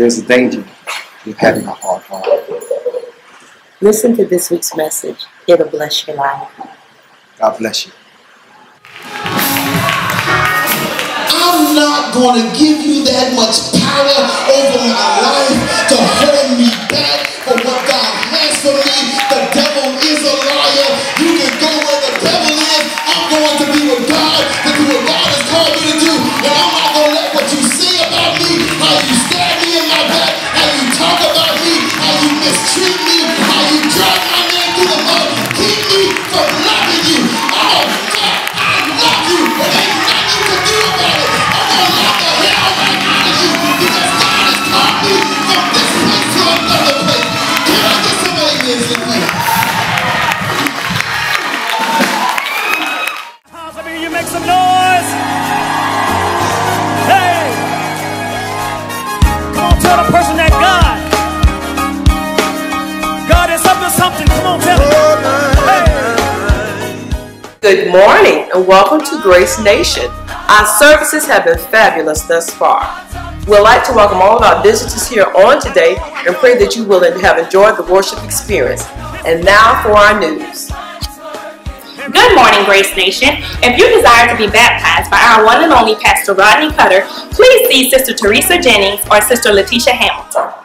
there's a danger in having a hard heart. Listen to this week's message. It'll bless your life. God bless you. I'm not going to give you that much power over my life to hold me back from what God has for me. The devil is a liar. Mistreat me, how you drag my name through the mud, keep me from loving Good morning and welcome to Grace Nation. Our services have been fabulous thus far. We'd like to welcome all of our visitors here on today and pray that you will have enjoyed the worship experience. And now for our news. Good morning, Grace Nation. If you desire to be baptized by our one and only Pastor Rodney Cutter, please see Sister Teresa Jennings or Sister Letitia Hamilton.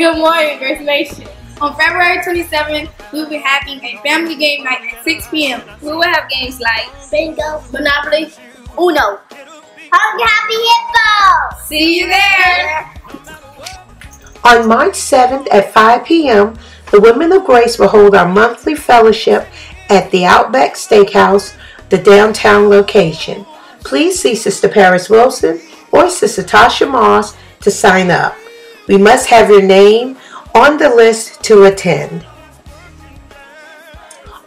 Good morning, Grace Nation. On February 27th, we will be having a family game night at 6 p.m. We will have games like Bingo, Monopoly, Uno. Hungry Happy Hippo! See you there! On March 7th at 5 p.m., the Women of Grace will hold our monthly fellowship at the Outback Steakhouse, the downtown location. Please see Sister Paris Wilson or Sister Tasha Moss to sign up. We must have your name on the list to attend.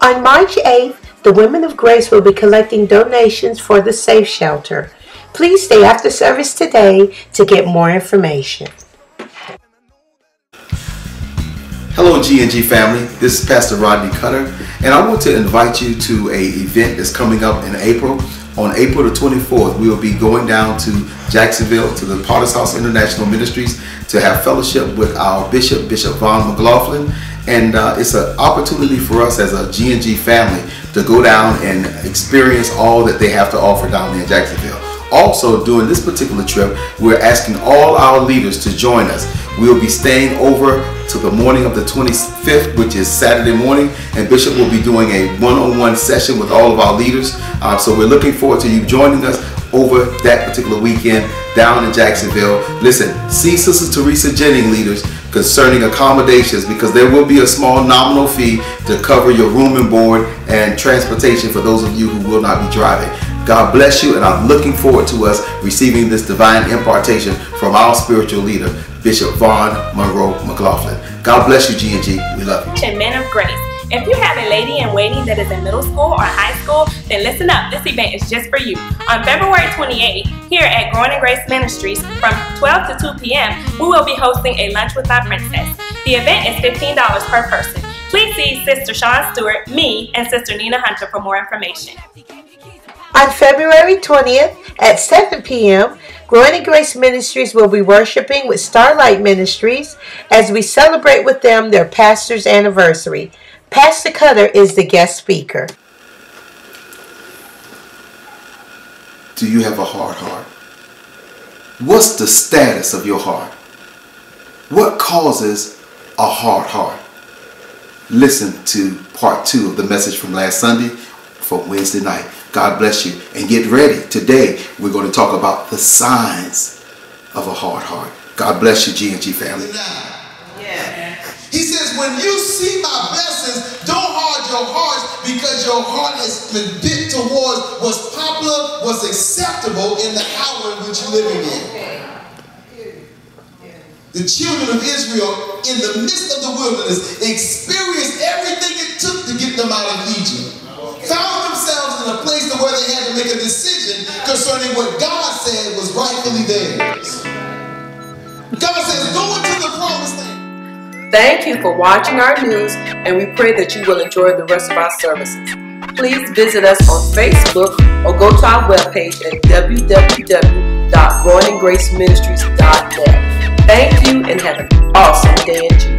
On March 8th, the Women of Grace will be collecting donations for the Safe Shelter. Please stay after service today to get more information. Hello GNG family, this is Pastor Rodney Cutter and I want to invite you to a event that's coming up in April. On April the 24th, we will be going down to Jacksonville to the Potter's House International Ministries to have fellowship with our Bishop, Bishop Vaughn McLaughlin. And uh, it's an opportunity for us as a GNG family to go down and experience all that they have to offer down there in Jacksonville. Also, during this particular trip, we're asking all our leaders to join us. We'll be staying over to the morning of the 25th, which is Saturday morning, and Bishop will be doing a one-on-one session with all of our leaders. Uh, so we're looking forward to you joining us over that particular weekend down in Jacksonville. Listen, see Sister Teresa Jennings leaders concerning accommodations because there will be a small nominal fee to cover your room and board and transportation for those of you who will not be driving. God bless you, and I'm looking forward to us receiving this divine impartation from our spiritual leader, Bishop Vaughn Monroe McLaughlin. God bless you, GNG. We love you. And Men of Grace. If you have a lady in waiting that is in middle school or high school, then listen up. This event is just for you. On February 28th, here at Growing in Grace Ministries, from 12 to 2 p.m., we will be hosting a lunch with our princess. The event is $15 per person. Please see Sister Sean Stewart, me, and Sister Nina Hunter for more information. On February 20th at 7 p.m., Growing in Grace Ministries will be worshiping with Starlight Ministries as we celebrate with them their pastor's anniversary. Pastor Cutter is the guest speaker. Do you have a hard heart? What's the status of your heart? What causes a hard heart? Listen to part two of the message from last Sunday from Wednesday night. God bless you. And get ready. Today, we're going to talk about the signs of a hard heart. God bless you, GNG family. He says, when you see my blessings, don't hard your hearts because your heart has been bent towards what's popular, what's acceptable in the hour in which you're living in. The children of Israel, in the midst of the wilderness, experienced everything it took to get them out of Egypt to where they had to make a decision concerning what God said was rightfully theirs. God says, go into the promised land. Thank you for watching our news, and we pray that you will enjoy the rest of our services. Please visit us on Facebook or go to our webpage at www.growingingraceministries.net. Thank you and have an awesome day in Jesus.